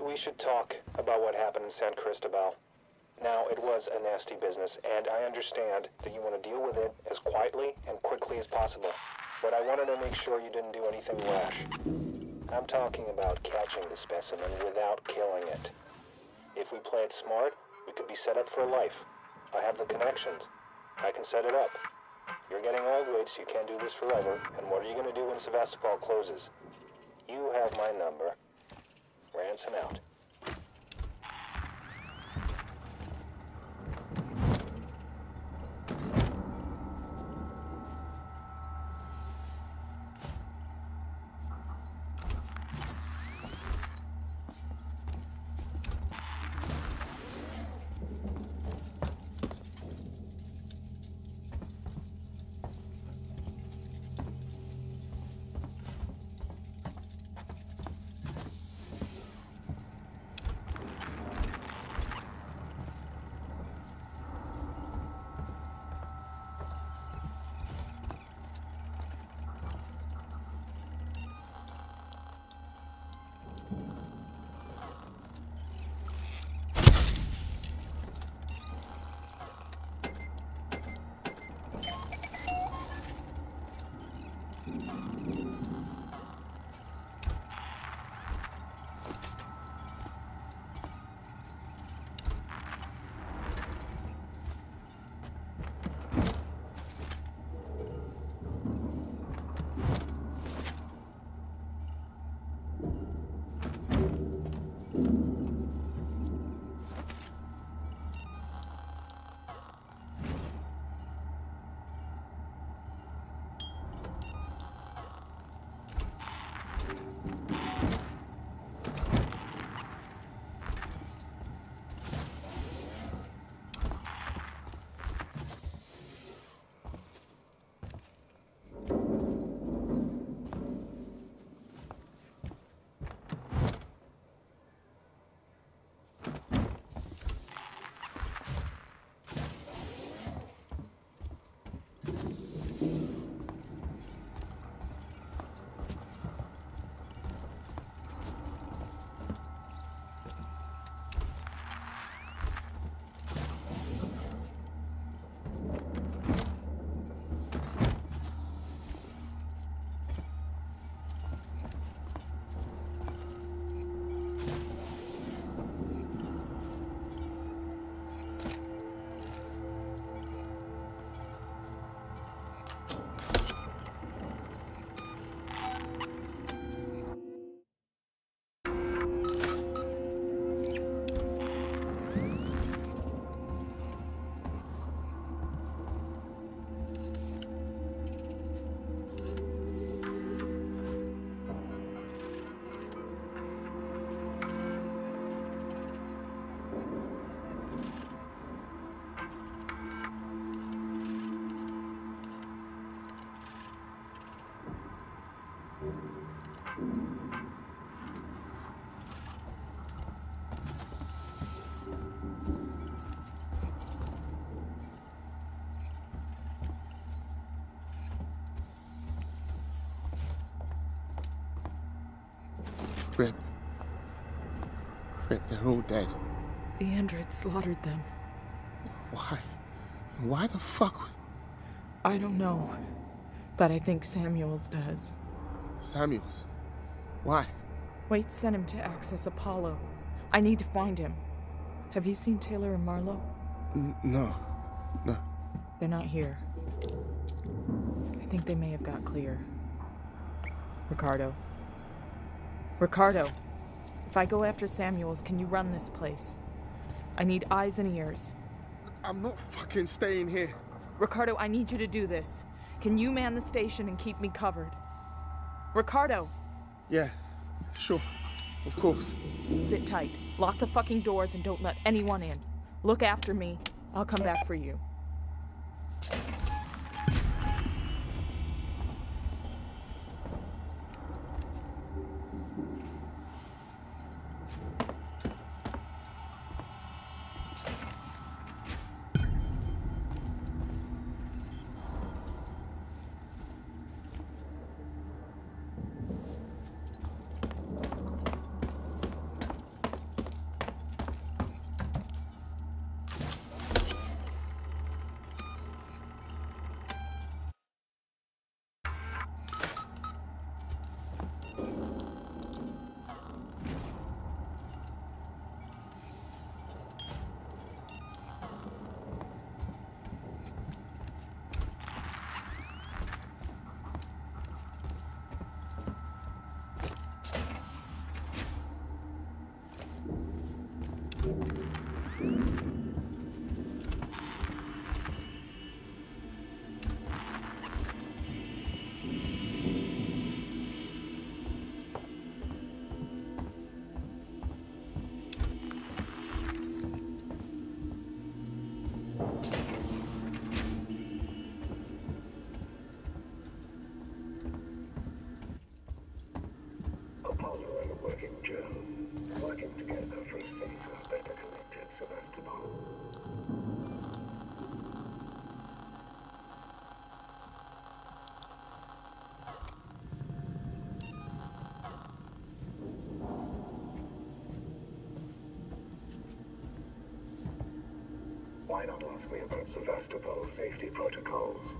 we should talk about what happened in San Cristobal. Now, it was a nasty business, and I understand that you want to deal with it as quietly and quickly as possible. But I wanted to make sure you didn't do anything rash. I'm talking about catching the specimen without killing it. If we play it smart, we could be set up for life. I have the connections. I can set it up. You're getting old, Wade, so you can't do this forever. And what are you going to do when Sevastopol closes? You have my number. Ransome out. Rip. Rip, they're all dead. The Android slaughtered them. Why? Why the fuck. I don't know. But I think Samuels does. Samuels? Why? Waits sent him to access Apollo. I need to find him. Have you seen Taylor and Marlowe? N- no. No. They're not here. I think they may have got clear. Ricardo. Ricardo, if I go after Samuels, can you run this place? I need eyes and ears. I'm not fucking staying here. Ricardo, I need you to do this. Can you man the station and keep me covered? Ricardo! Yeah, sure. Of course. Sit tight. Lock the fucking doors and don't let anyone in. Look after me. I'll come back for you. Why not ask me about Sevastopol safety protocols?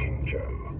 Working Joe.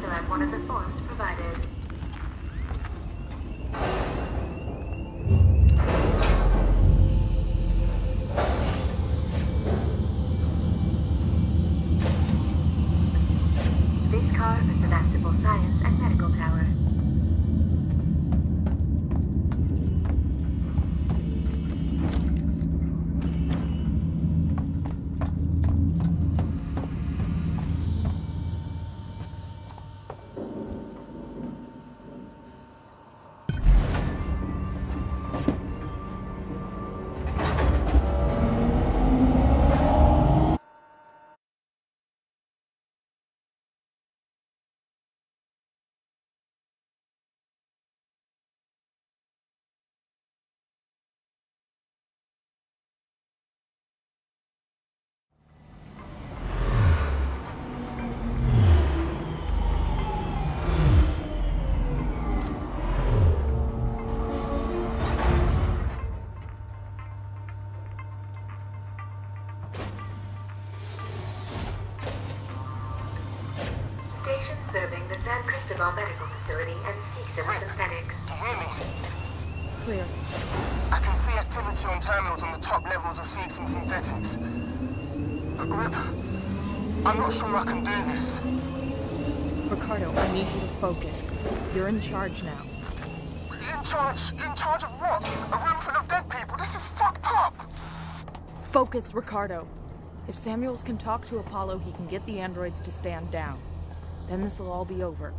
Select one of the forms provided. San Medical Facility and Seegson Synthetics. Do you hear me? Clear. I can see activity on terminals on the top levels of Seegson Synthetics. Uh, Rip, I'm not sure I can do this. Ricardo, I need you to focus. You're in charge now. In charge? In charge of what? A room full of dead people? This is fucked up! Focus, Ricardo. If Samuels can talk to Apollo, he can get the androids to stand down. Then this will all be over.